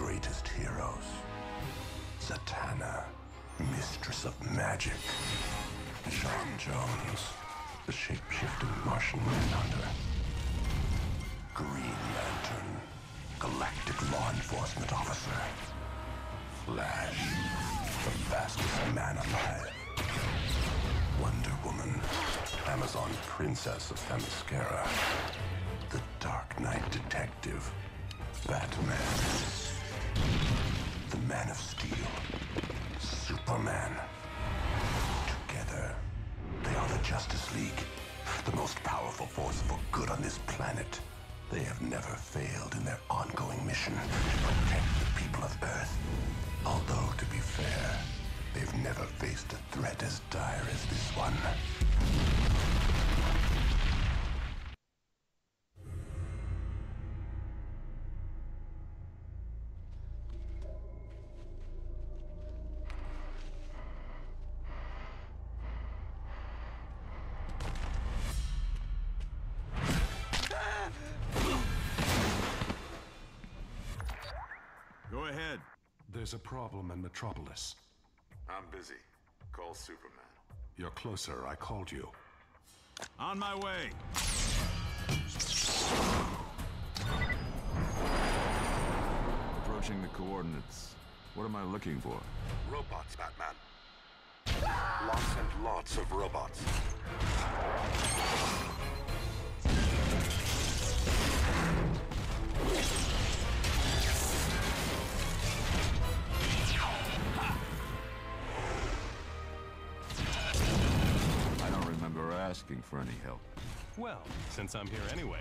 greatest heroes. Zatanna, mistress of magic. J'onn J'onzz, the shape-shifting Martian manhunter. Green Lantern, galactic law enforcement officer. Flash, the fastest man alive. Wonder Woman, Amazon princess of Themyscira. The Dark Knight detective, Batman. Man of Steel, Superman. Together, they are the Justice League, the most powerful force for good on this planet. They have never failed in their ongoing mission to protect the people of Earth. Although, to be fair, they've never faced a threat as dire as this one. Ahead. There's a problem in Metropolis. I'm busy. Call Superman. You're closer. I called you. On my way. Approaching the coordinates. What am I looking for? Robots, Batman. Lots and lots of robots. Remember asking for any help. Well, since I'm here anyway.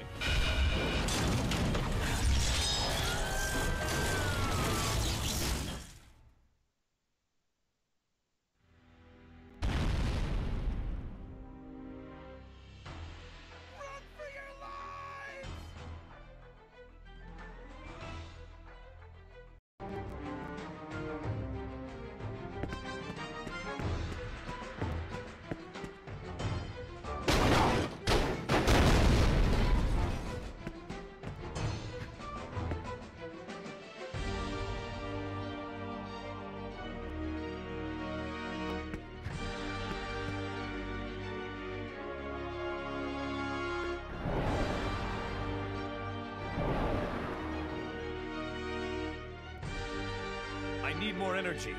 Need more energy.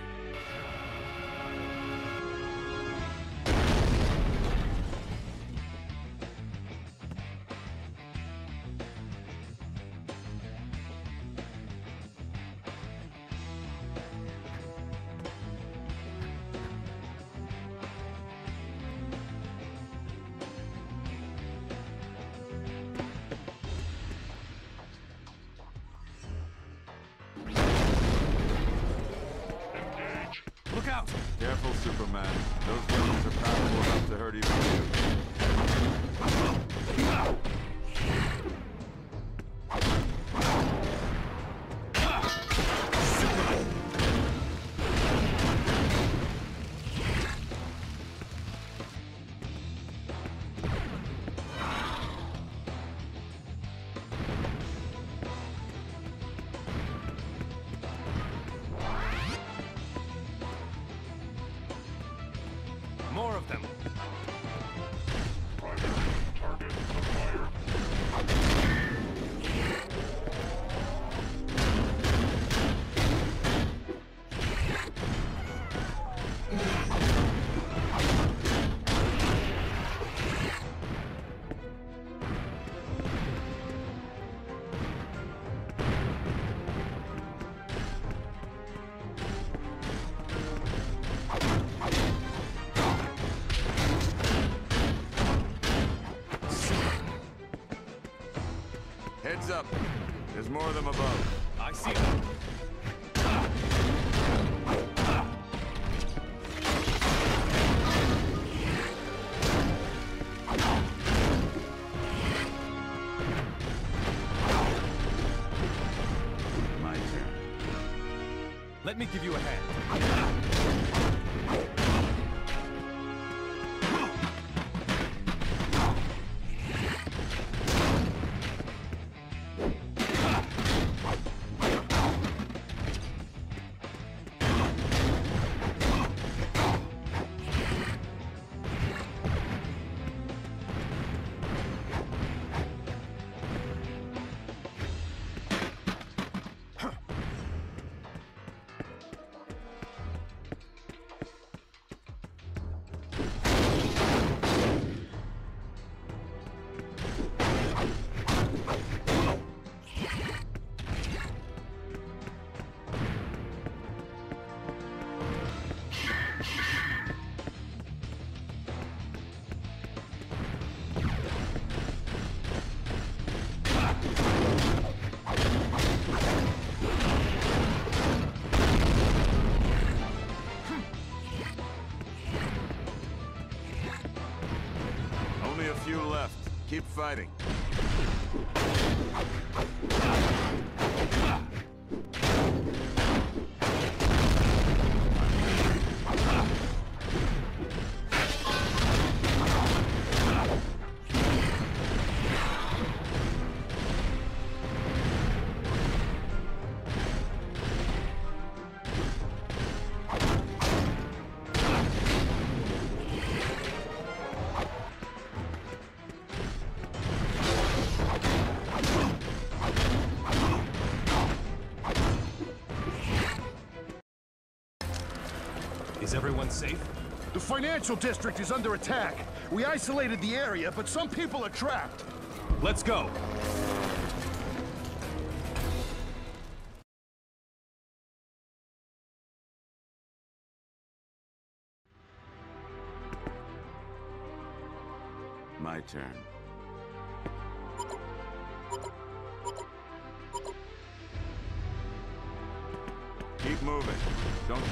Out! Careful, Superman. Those weapons are powerful enough to hurt even you. Up. There's more of them above. I see them. My turn. Let me give you a hand. Fighting. Is everyone safe? The financial district is under attack. We isolated the area, but some people are trapped. Let's go! My turn.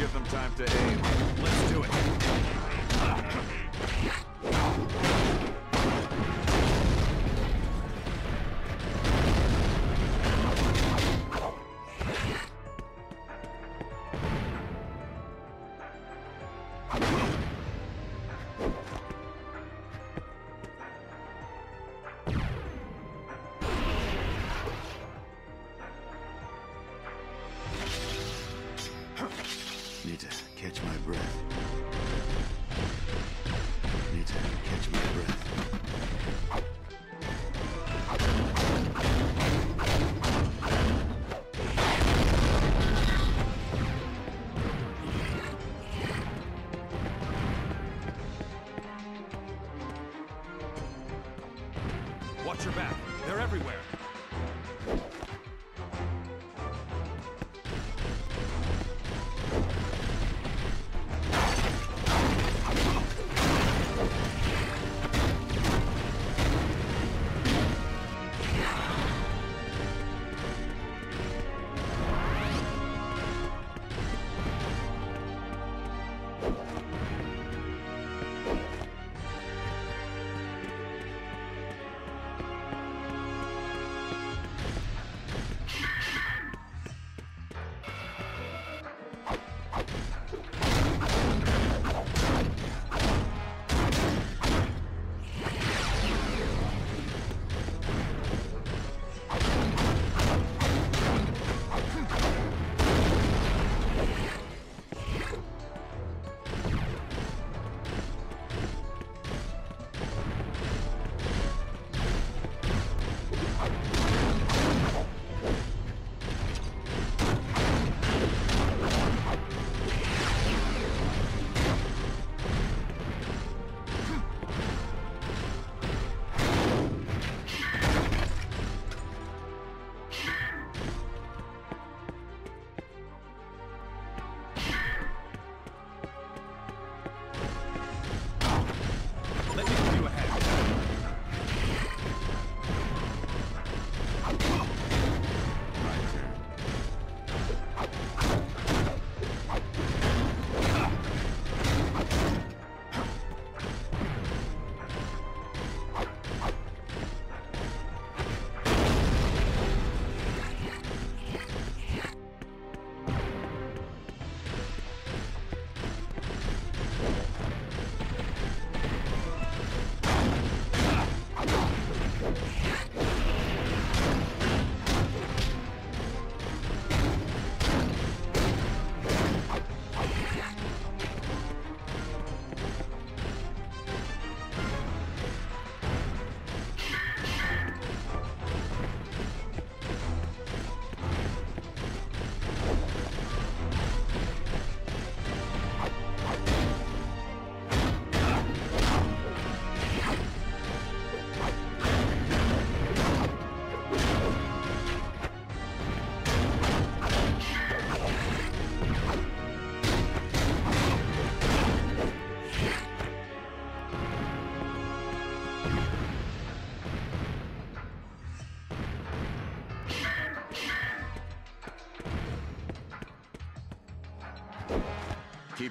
Give them time to aim. Let's do it! Catch my breath.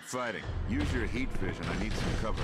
Fighting. Use your heat vision. I need some cover.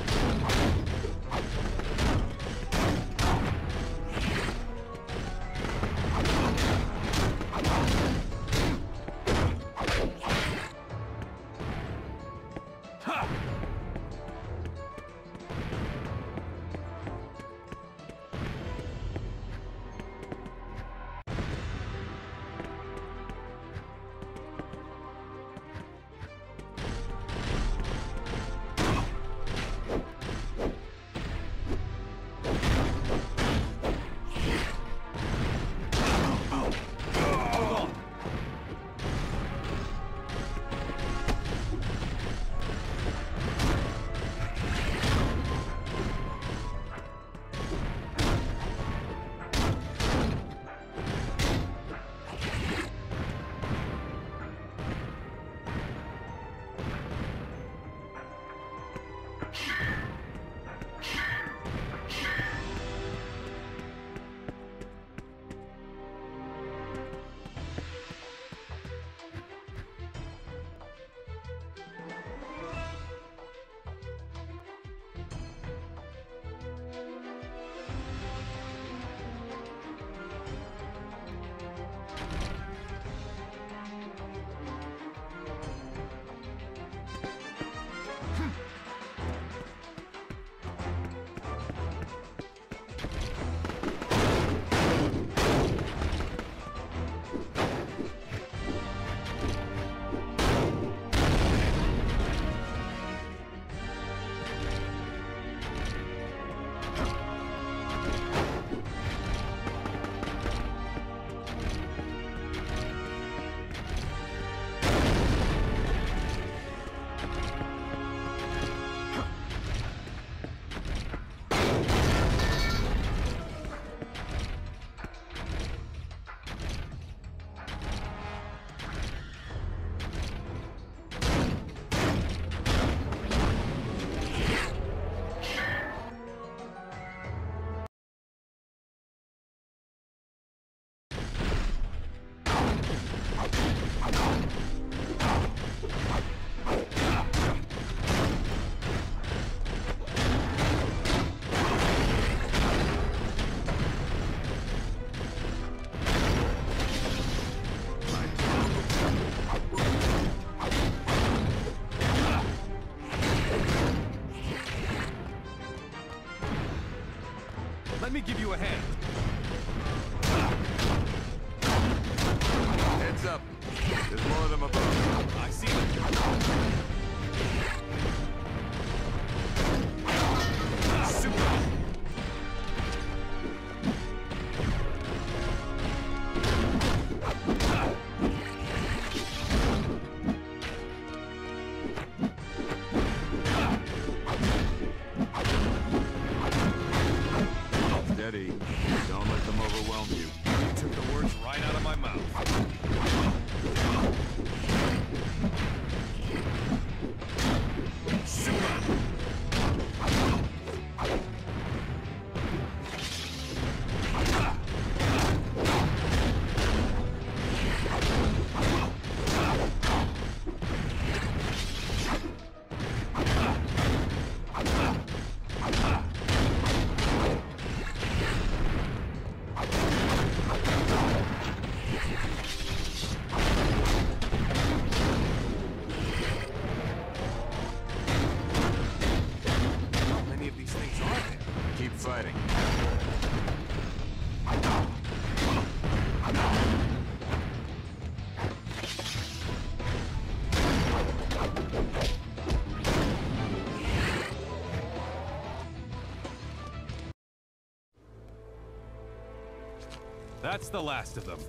Let me give you a hand. Heads up. There's more of them above. I see them. That's the last of them.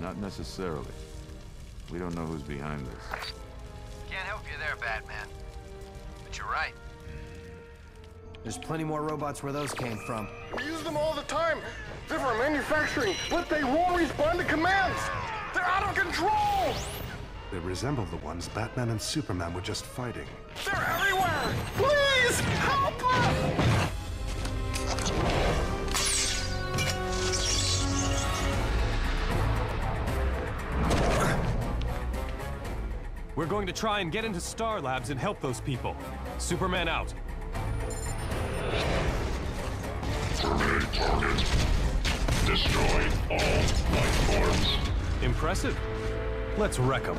Not necessarily. We don't know who's behind this. Can't help you there, Batman. But you're right. There's plenty more robots where those came from. We use them all the time. They're for manufacturing, but they won't respond to commands. They're out of control. They resemble the ones Batman and Superman were just fighting. They're everywhere. Please help us. We're going to try and get into Star Labs and help those people. Superman out. Terminate target. Destroy all life forms. Impressive. Let's wreck them.